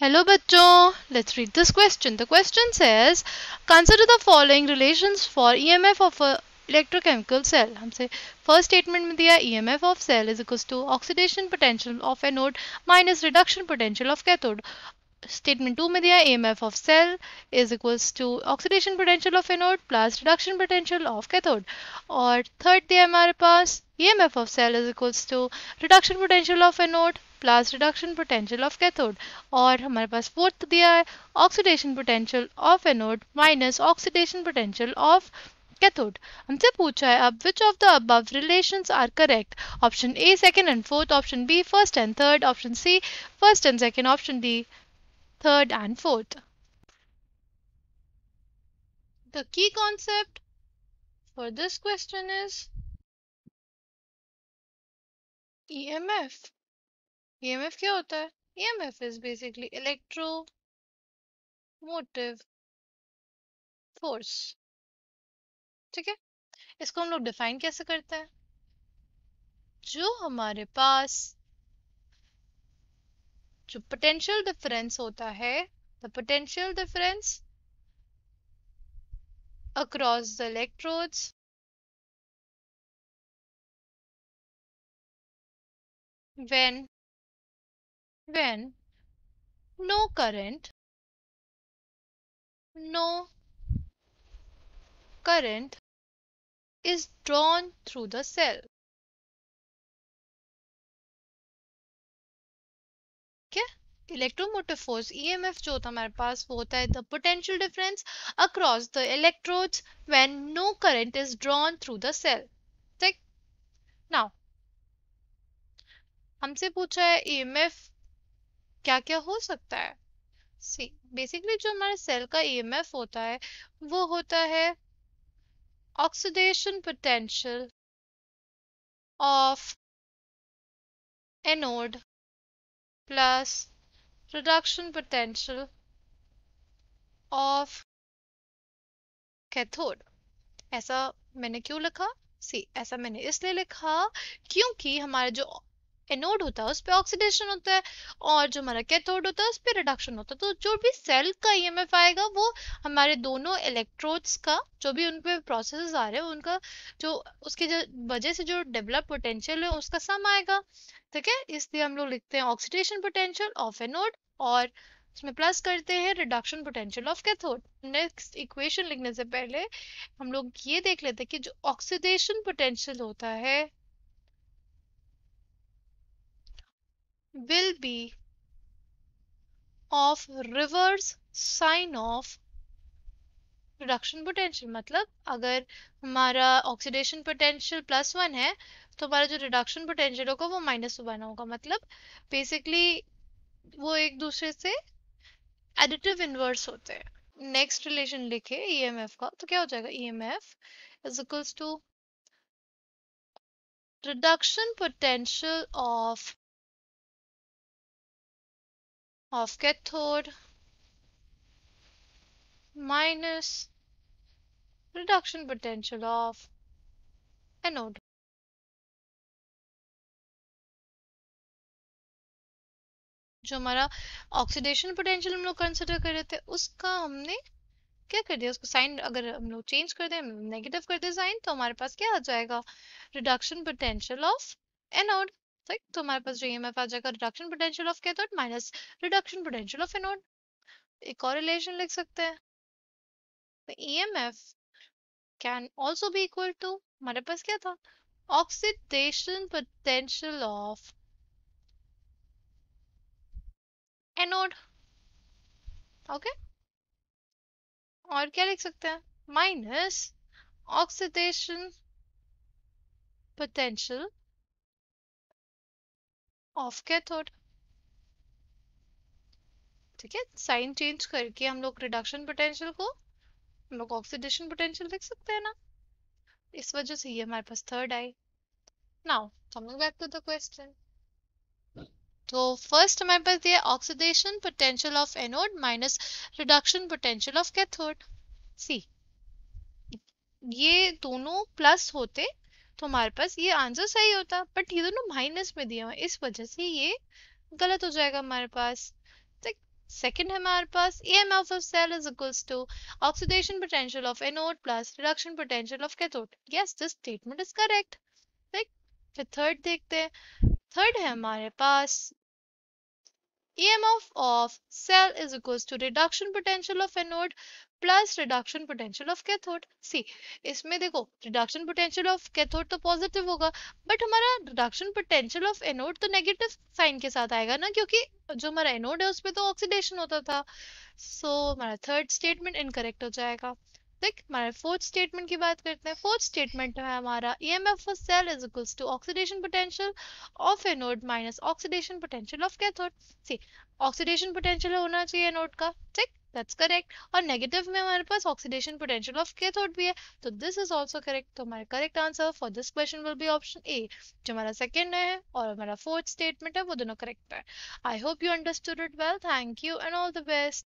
Hello बच्चों let's read this question the question says consider the following relations for EMF of a electrochemical cell हमसे first statement में दिया EMF of cell is equals to oxidation potential of anode minus reduction potential of cathode statement 2 में दिया EMF of cell is equals to oxidation potential of anode plus reduction potential of cathode और third दिया हमारे पास EMF of cell is equals to reduction potential of anode plus reduction potential of cathode और हमारे पास fourth दिया है oxidation potential of anode minus oxidation potential of cathode हमसे पूछा है, अब which of the above relations are correct option A second and fourth option B first and third option C first and second option D third and fourth. The key concept for this question is EMF. EMF क्या होता है? EMF is basically electromotive force ठीक है? इसको हम लोग define कैसे करते हैं? जो हमारे पास, जो पोटेंशियल डिफरेंस होता है the potential difference across the electrodes when when no current no current is drawn through the cell. क्या? इलेक्ट्रोमोटिव फोर्स ईएमएफ जो होता है हमारे पास वो होता है the potential difference across the electrodes when no current is drawn through the cell ठीक नाउ हमसे पूछा है ईएमएफ क्या क्या हो सकता है? सी बेसिकली जो हमारे सेल का ईएमएफ होता है, वो होता है oxidation potential of anode plus reduction potential of cathode ऐसा मैंने क्यों लिखा? सी ऐसा मैंने इसलिए लिखा क्योंकि हमारे जो एनोड होता है, उस पर ऑक्सीडेशन होता है और जो हमारा कैथोड होता है, उस पर रिडक्शन होता है। तो जो भी सेल का ईएमएफ आएगा, वो हमारे दोनों इलेक्ट्रोड्स का, जो भी उन पर प्रोसेस आ रहे हैं, उनका जो, उसकी वजह से जो डेवलप पोटेंशियल है, उसका सम आएगा। ठीक है? इसलिए हम लोग लिखते हैं ऑक्सीडेशन पोटेंशियल ऑफ़ एनोड और उसमें प्लस करते हैं reduction potential of cathode next equation लिखने से पहले हम लोग ये देख लेते हैं कि जो ऑक्सीडेशन पोटेंशियल होता है will be of reverse sign of reduction potential मतलब अगर हमारा ऑक्सीडेशन पोटेंशियल प्लस वन है तो हमारा जो रिडक्शन पोटेंशियल होगा वो माइनस वन होगा। मतलब बेसिकली वो एक दूसरे से एडिटिव इनवर्स होते हैं। नेक्स्ट रिलेशन लिखे ईएमएफ का तो क्या हो जाएगा? EMF is equals to reduction potential of of cathode minus reduction potential of anode. जो हमारा ऑक्सीडेशन पोटेंशियल हम लोग कंसिडर कर रहे थे, उसका हमने क्या कर दिया? उसको साइन अगर हम लोग चेंज कर दें नेगेटिव कर दें साइन तो हमारे पास क्या आ जाएगा? रिडक्शन पोटेंशियल ऑफ़ एनोड ठीक तो हमारे पास जो ईएमएफ आ जाएगा reduction potential of cathode minus reduction potential of anode एक और रिलेशन लिख सकते हैं। तो EMF can also be equal to हमारे पास क्या था? Oxidation potential of anode okay और क्या लिख सकते हैं? Minus oxidation potential of cathode ठीक है साइन चेंज करके हम लोग रिडक्शन पोटेंशियल को, हम लोग ऑक्सीडेशन पोटेंशियल लिख सकते हैं ना? इस वजह से ये हमारे पास third I now coming back to the question तो फ़र्स्ट हमारे पास दिया oxidation potential of anode minus reduction potential of cathode see ये दोनों प्लस होते तो हमारे पास ये आंसर सही होता बट ये दोनों माइनस में दिया हुआ इस वजह से ये गलत हो जाएगा हमारे पास। सेकेंड है हमारे पास E M F of cell is equals to oxidation potential of anode plus reduction potential of cathode yes this statement is correct फिर थर्ड देखते हैं। थर्ड है हमारे पास EMF of cell is equals to reduction potential of anode plus reduction potential of cathode. See, इसमें देखो reduction potential of cathode तो positive होगा but हमारा reduction potential of anode तो negative sign के साथ आएगा ना क्योंकि जो हमारा anode है उसपे तो oxidation होता था so हमारा third statement incorrect हो जाएगा देख हमारे फोर्थ स्टेटमेंट की बात करते हैं। फोर्थ स्टेटमेंट है हमारा EMF for cell is equals to oxidation potential of anode minus oxidation potential of cathode see oxidation potential होना चाहिए एनोड का, ठीक दैट्स करेक्ट और नेगेटिव में हमारे पास ऑक्सीडेशन पोटेंशियल ऑफ़ कैथोड भी है तो दिस इज़ आल्सो करेक्ट तो हमारा correct answer for this question will be option A जो हमारा सेकंड है और हमारा फोर्थ स्टेटमेंट है, वो दोनों करेक्ट है. I hope you understood it well thank you and all the best